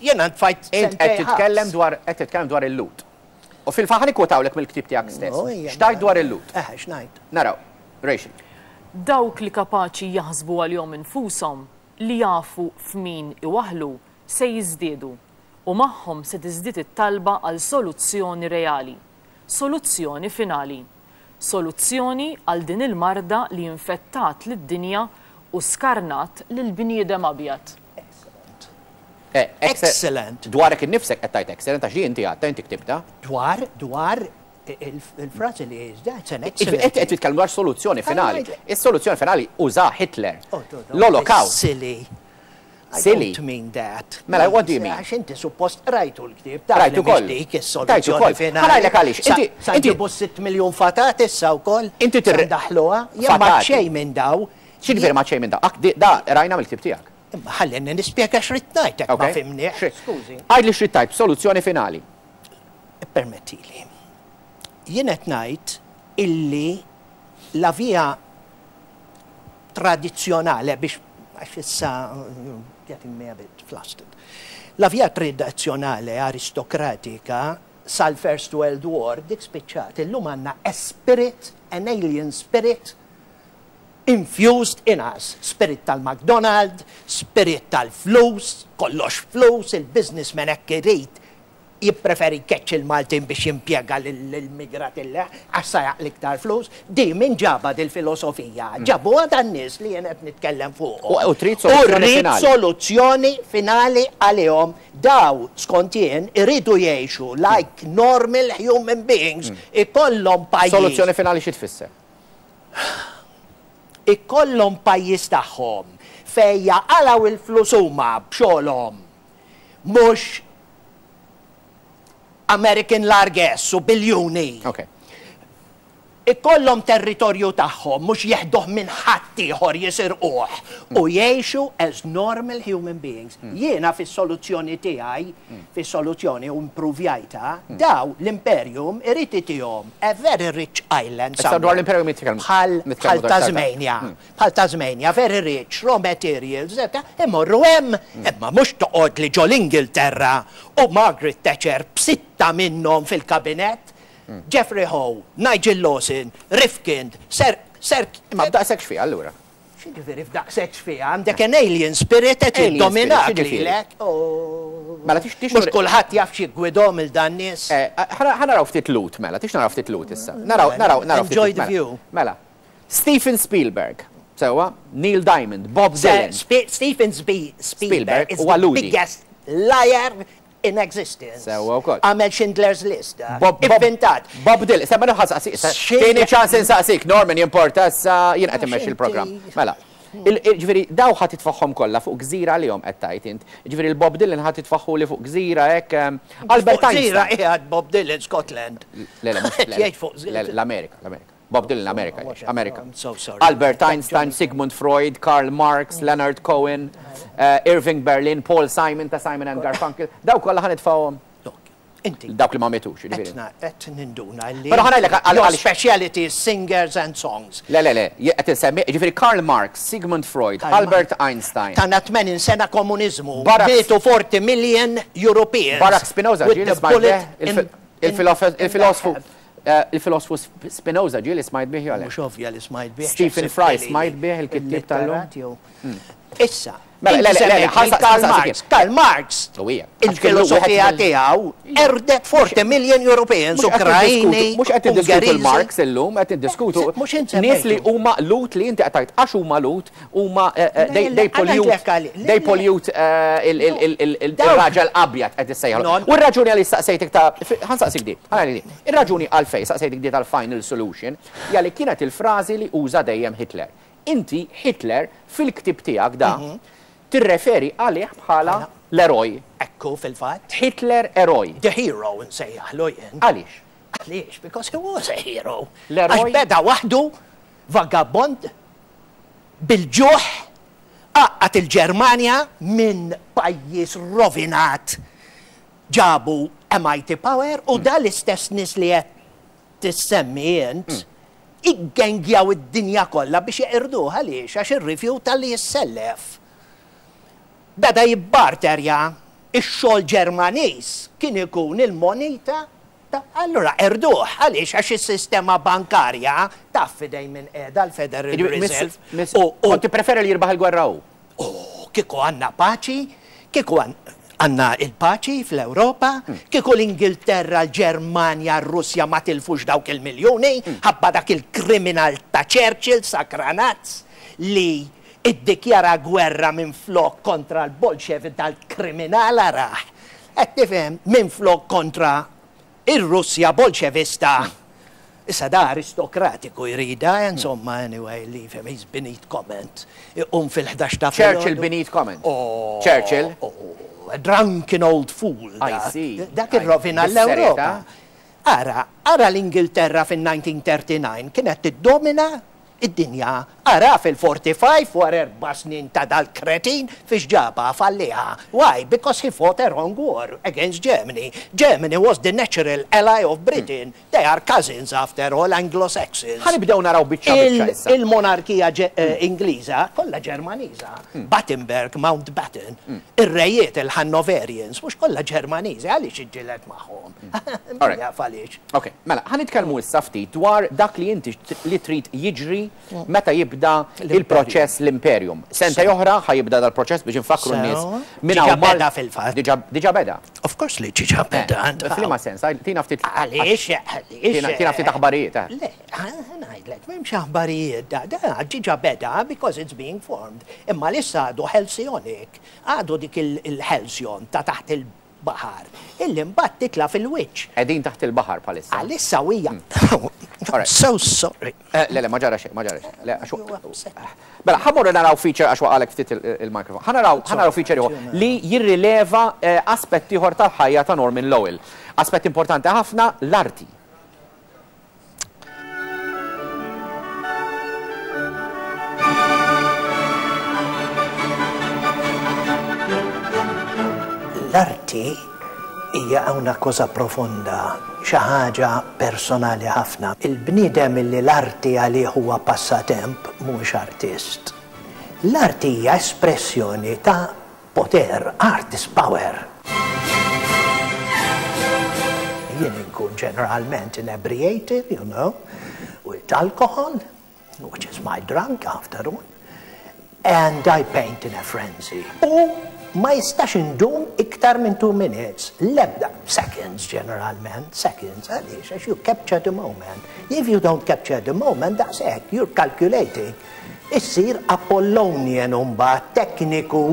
Jiena ntfajt sentejn ħabs. Int qed titkellem dwar qed titkellem dwar il-Lut. U fil-faħħar nikkwotawlek mill-ktieb tiegħek stess. X'tgħid dwar il-Lut? Eħe, x'ngħid? Naraw. Rachel. Dawk li kapaċi jaħsbu għalihom infushom, li jafu f'min iwaħħlu, se jiżdiedu, u magħhom se tiżdied it-talba għal soluzzjoni reali. soluzzjoni finali, soluzzjoni għal din il-marda li infettat lid-dinja u skarnat lill-bniedem abjad. Excellent. Excellent. Dwarek innifsek qed tgħid excellent għax di inti għadtha, inti ktibtha. Dwar, dwar il-frażi li għidt, that's an excellent. Qed titkellem dwar soluzzjoni finali. Is-soluzzjoni finali użaha Hitler. L-Olokawst. Silly. I don't mean that. Mela what do you mean? Għax inti suppost qrajtu l-ktieb, taf li mhix dik is-soluzzjoni finali. Ħa ngħidlek għaliex. Inti se nġibu s-sitt miljun fatat issa wkoll? Inti trid. Se ndaħħluha? Jew ma' xejn minn daw. X'jiġifieri li ma' xejn minn daw? Da qrajna mill-ktieb tiegħek. Imma ħallini nispjega x'ridt ngħid jekk ma fhimniex. Skużi. Għidli x'ridt tgħid b'soluzzjoni finali. Ippermettili. Jien qed ngħid illi la via tradizzjonali biex għax issa getting me a bit flustered. L-avviat tradizzjonali aristokratika sal-First World War dik spiċċat. Illum għandna a spirit, an alien spirit infused in us. Spirit tal-McDonald, spirit tal-flus, kollox flus, il-businessman hekk irid jippreferi jkeċċ il-Maltin biex jimpjega lill-immigratileħ għax sajaq l-iktar flus. Di min ġabha dil-filosofija? Ġabuha dan-nies li jien qed nitkellem fuqhom. U trid soluzzjoni finali. U rrid soluzzjoni finali għalihom. Daw, skont jien, iridu jgħixu like normal human beings, ikollhom pajjiż. Soluzzjoni finali xi tfisser? Ikollhom pajjiż tagħhom fejn jaqalgħu l-flus huma b'xogħolhom. mhux American largess u biljuni. Ok. Ikollhom territorju tagħhom mhux jeħduh minn ħaddieħor jisirquh u jgħixu as normal human beings. Jiena fis-soluzzjoni tiegħi, fis-soluzzjoni u mpruvjajtha, daw l-imperium irid itihom a very rich island somewhere bħal Tasmania. bħal Tasmania, very rich, raw materials, imorru hemm, imma mhux toqgħodli ġo l-Ingilterra u Margaret Thatcher b'sitta minnhom fil-Kabinett, Geoffrey Howe, Nigel Lawson, Rifkind, Sir, Sir, imma f'daqshekk x'fiha allura? X'jiġifieri f'daqshekk x'fiha? Għandek an alien spirit qed jiddominak lilek. Mela tix, tix. Mhux kulħadd jaf x'jiggwidhom lil dan nies. Ħa naraw ftit lut mela, tix naraw ftit lut issa. Naraw, naraw, naraw ftit lut. Enjoy the view. Mela, Steven Spielberg, sewwa, Neil Diamond, Bob Dylan. Sir Steven Spielberg is the biggest liar in existence. Sewwa wkoll. Għamel Schindler's List. Bob, Bob, Ivvintat. Bob Dylan, istenna nibqa' nsaqsik, issa. Tieni ċans insaqsik, Norman, jimporta issa jien qed immexxi l-programm. Mela, il, ġifieri, daw ħa titfagħhom kollha fuq gżira għalihom qed tgħid int. Ġifieri l-Bob Dylan ħa titfagħhuli fuq gżira hekk, Albert Einstein. Fuq gżira qiegħed Bob Dylan Scotland. Le, le, mhux, le, le, l-Amerika, l-Amerika. Bob Dylan Amerika hija, Amerika. Albert Einstein, Sigmund Freud, Karl Marx, Leonard Cohen, Irving Berlin, Paul Simon ta' Simon and Garfunkel, dawk kollha ħa nitfgħuhom lil dawk li ma mietux, jiġifieri. Qed ninduna li. Però ħa ngħidlek għal. Your speciality is singers and songs. Le, le, le, jien qed insemmi, jiġifieri Karl Marx, Sigmund Freud, Albert Einstein. Tana 80 sena komuniżmu. Barack. Mietu 40 million Europeans. Barack Spinoza, ġieli żbaljt. Il-filosfu. Il-filosfu Spinoza ġieli smajt bih jew le? Mhux ovvja li smajt bih. Stephen Fry smajt bih il-kittieb tal-lum? Issa. Mela, le, le, le, ħa Karl Marx. Karl Marx. U hija. Il-filosofija tiegħu erdet forte million Europeans, Ukraini. Mhux qed niddiskutu Marx illum, qed niddiskutu nies li huma lut li inti qed tgħid għax huma lut Huma they pollute they pollute ir-raġel abjad qed issejħlu. U r-raġuni għaliex staqsejtek ta' ħa nsaqsik di, ħa ngħidlek di. Ir-raġuni għalfejn staqsejtek di tal-final solution hija li kienet il-frażi li uża dejjem Hitler. Inti Hitler fil-ktieb tiegħek da tirreferi għalih bħala l-eroj. Ekku fil-fatt. Hitler eroj. The hero nsejjaħlu jien. Għaliex? Għaliex? Because he was a hero. L-eroj. Għax beda waħdu Vagabond, bil-ġuħ, għaqqad il-Ġermanja minn pajjiż rovinat ġabu MIT power u da l-istess nies li qed issemmi int iggenggjaw id-dinja kollha biex iqirduh għaliex għax irrifjuta li jissellef. Beda jibbarterja x-xogħol Ġermaniż kien ikun il-monita Allura qerduh. Għaliex? Għax is-sistema bankarja taf f'idejn min qiegħda l-Federal Reserve u. Jiġifieri Miss, kont tipprefera li jirbaħ il-gwerra hu? O, kieku għandna paċi, kieku għandna l-paċi fl-Ewropa, kieku l-Ingilterra, l-Ġermanja, r-Russja ma tilfux dawk il-miljuni ħabba dak il-kriminal ta' Churchill sakranazz li iddikjara gwerra minflok kontra l-Bolxevi dal-kriminal araħ, qed tifhem, minflok kontra r-Russja Bolxevista. Issa da aristokratiku jridha, insomma, anyway, leave him, he's beneath comment. Iqum fil-ħdax ta' filgħodu. Churchill beneath comment. Churchill. Ohh, a drunken old fool dak. I see. Dak irrovina l-Ewropa. Ara, ara l-Ingilterra fin-1939, kienet tiddomina Id-dinja ara fil-Forty Five wara erba' snin ta' dal-kretin fiex ġabha, falliha. Why? Because he fought a wrong war against Germany. Germany was the natural ally of Britain. They are cousins after all, Anglo-Saxons. Ħa nibdew naraw biċċa biċċa issa. Il-monarkija Ingliża kollha Ġermaniża. Battenberg, Mountbatten, ir-rejiet, il-Hannoverians, mhux kollha Ġermaniżi. Għaliex iġġieled magħhom? Ok, mela, ħa nitkellmu issa ftit dwar dak li inti li trid jiġri meta jibda il-proċess l-Imperium. Sentej oħra ħa jibda dal-proċess biex infakkru n-nies. Diġa beda fil-fatt. Diġa beda. Of course li diġa beda. Flima sens, tina ftit. Għaliex, għaliex. Tina ftit aħbarijiet. Le, ngħidlek, m'hemmx aħbarijiet da, da, diġa beda because it's being formed. Imma li għadu ħelsjonik, għadu dik il-ħelsjon ta' taħt il baħar, illi mbagħad titla' fil-wiċċ. Qegħdin taħt il-baħar bħalissa. Bħalissa u hija. I'm so sorry. Le, le, ma ġara xejn, ma ġara xejn. Le, għax huwa. Mela, ħa mmorru naraw feature għax waqagħlek ftit il-microphone. Ħa naraw, ħa naraw feature ieħor li jirrileva aspett ieħor tal-ħajja ta' Norman Lowell. Aspett importanti ħafna, l-arti. L-arti hija hawn akkoża profonda, xi ħaġa personali ħafna. Il-bniedem illi l-arti għalih huwa passatemp mhuwiex artist. L-arti hija espressjoni ta' Poter, art is power. Jien inkun ġeneralment inebriated, you know, with alcohol, which is my drunk after all, and I paint in a frenzy. U ma jistax indum iktar minn two minutes, lebda, seconds ġeneralment, seconds, għaliex, għax you capture the moment. If you don't capture the moment, daqsek, you're calculating. Issir Apollonian u mbagħad tekniku,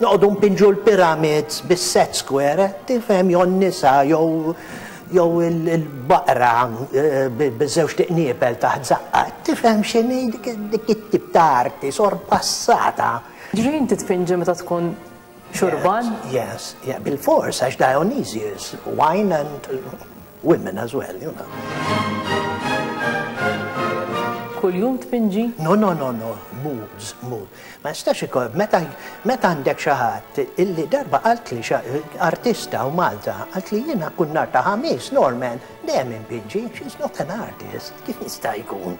noqogħdu npinġu l-pyramids bis-set square, tifhem jew n-nisa jew jew il-baqra biż-żewġ tiqniepel taħt żaqqa, tifhem x'inhi dik it-tip ta' arti sorpassata. Jiġifieri inti tpinġi meta tkun xurban? Yes, yes, bilfors għax Dionysius, wine and. Women as well, you know. Kull jum tpinġi? No, no, no, no, moods, mood. Ma jistax ikol, meta għandek xaħat, illi darba għalt li artista u Malta, għalt li jena kun narta ħamis, Norman, dem impinġi, she's not an artist, kif jista' jkun?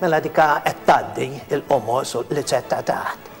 Mela dika qed tgħaddi il-qomos u l-lizzetta taħt.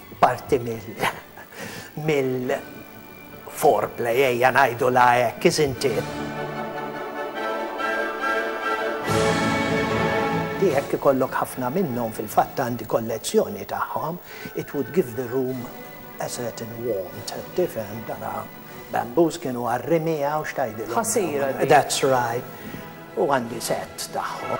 Parti mill-foreplay, ejja ngħidulha hekk, isn't it? Tiegħek ikollok ħafna minnhom, fil-fatt għandi kollezzjoni tagħhom, it would give the room a certain warmth, tifhem, tara, bamboos kienu għar-rimija u x'tgħidilhom. Ħasira. That's right. U għandi set tagħhom.